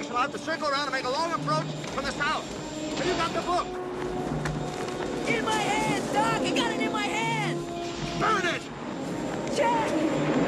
make a landing from this direction, I'll have to circle around and make a long approach from the south. Have you got the book? In my hand, Doc! I got it in my hand! Burn it! Check!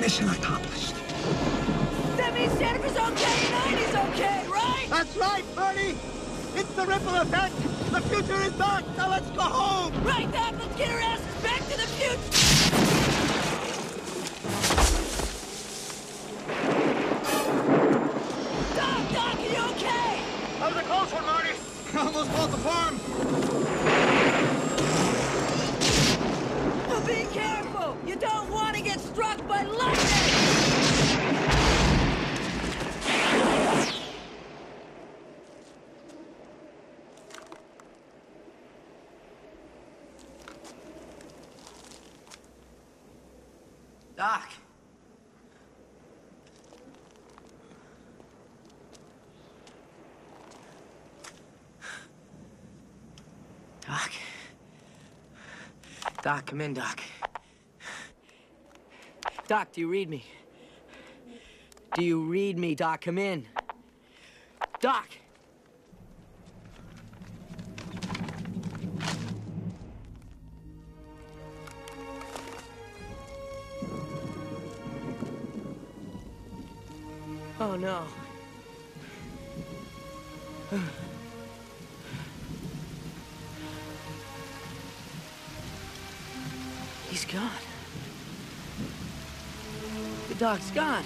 Mission accomplished. That means Jennifer's okay and Heidi's okay, right? That's right, Marty! It's the ripple effect! The future is back! Now let's go home! Right, Doc, let's get our asses back to the future! Doc, Doc, are you okay? That was a close one, Marty! Almost bought the farm! Well, be careful! You don't want to get struck by lightning! Doc. Doc. Doc, come in, Doc. Doc, do you read me? Do you read me, Doc? Come in. Doc! No. He's gone. The dog's gone.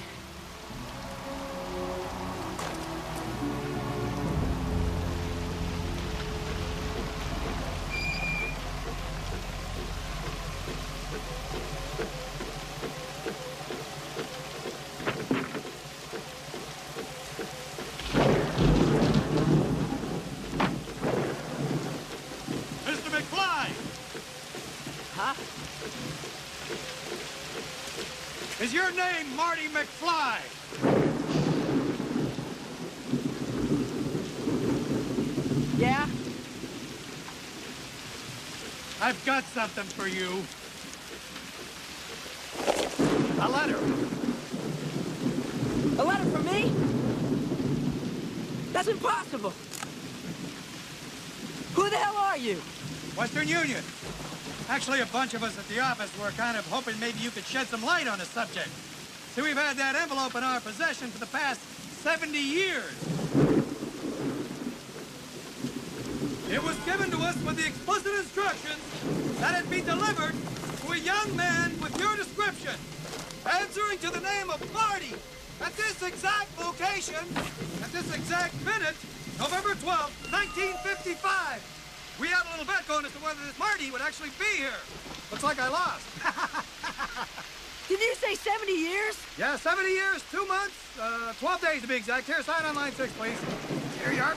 Name Marty McFly? Yeah? I've got something for you. A letter. A letter from me? That's impossible. Who the hell are you? Western Union. Actually, a bunch of us at the office were kind of hoping maybe you could shed some light on the subject. See, we've had that envelope in our possession for the past 70 years. It was given to us with the explicit instructions that it be delivered to a young man with your description, answering to the name of Marty, at this exact location, at this exact minute, November 12th, 1955. We had a little bet going as to whether this Marty would actually be here. Looks like I lost. Did you say 70 years? yeah, 70 years, two months, uh, 12 days to be exact. Here, sign on line six, please. Here you are.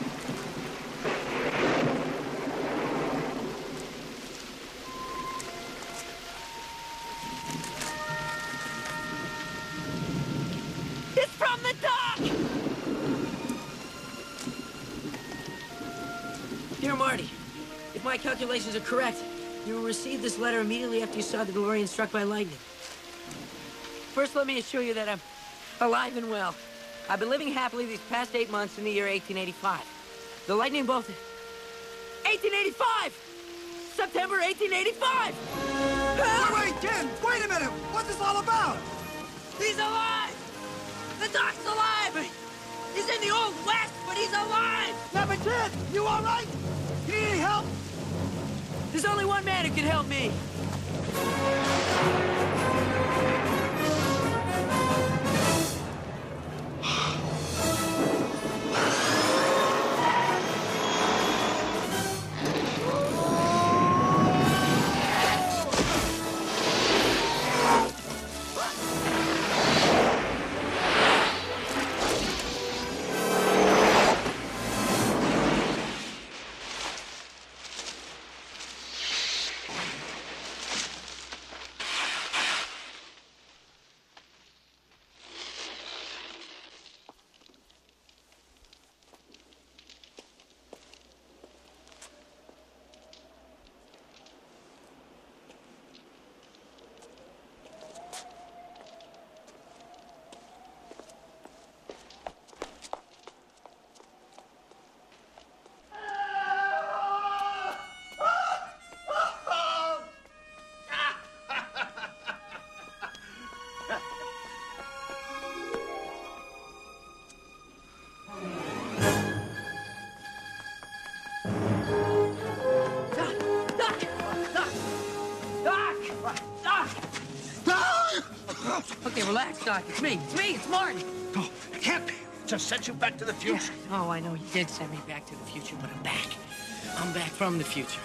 It's from the Doc! Dear Marty, if my calculations are correct, you will receive this letter immediately after you saw the DeLorean struck by lightning. First, let me assure you that I'm alive and well. I've been living happily these past eight months in the year 1885. The lightning bolt... 1885! September 1885! Wait, wait, Ken! Wait a minute! What's this all about? He's alive! The doc's alive! He's in the Old West, but he's alive! Never did! You all right? You need any help? There's only one man who can help me. Okay, relax, Doc. It's me. It's me. It's Martin. Oh, it can't be. Just sent you back to the Yeah. future. Oh, I know you did send me back to the future, but I'm back. I'm back from the future.